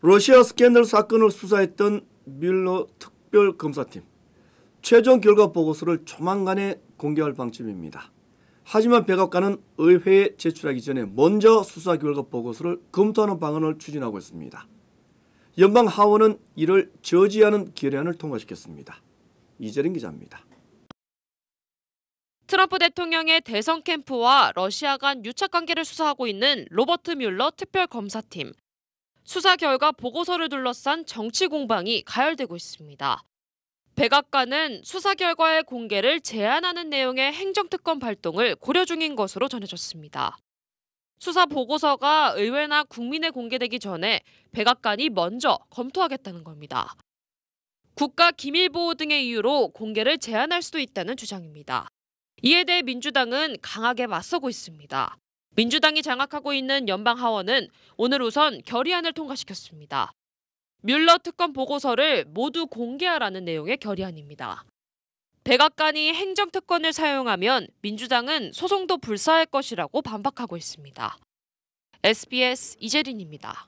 러시아 스캔들 사건을 수사했던 뮬러 특별검사팀 최종 결과 보고서를 조만간에 공개할 방침입니다. 하지만 백악관은 의회에 제출하기 전에 먼저 수사 결과 보고서를 검토하는 방안을 추진하고 있습니다. 연방 하원은 이를 저지하는 결의안을 통과시켰습니다. 이재린 기자입니다. 트럼프 대통령의 대선 캠프와 러시아 간 유착 관계를 수사하고 있는 로버트 뮬러 특별검사팀. 수사 결과 보고서를 둘러싼 정치 공방이 가열되고 있습니다. 백악관은 수사 결과의 공개를 제한하는 내용의 행정특검 발동을 고려 중인 것으로 전해졌습니다. 수사 보고서가 의회나 국민에 공개되기 전에 백악관이 먼저 검토하겠다는 겁니다. 국가 기밀 보호 등의 이유로 공개를 제한할 수도 있다는 주장입니다. 이에 대해 민주당은 강하게 맞서고 있습니다. 민주당이 장악하고 있는 연방 하원은 오늘 우선 결의안을 통과시켰습니다. 뮬러 특검 보고서를 모두 공개하라는 내용의 결의안입니다. 백악관이 행정특권을 사용하면 민주당은 소송도 불사할 것이라고 반박하고 있습니다. SBS 이재린입니다.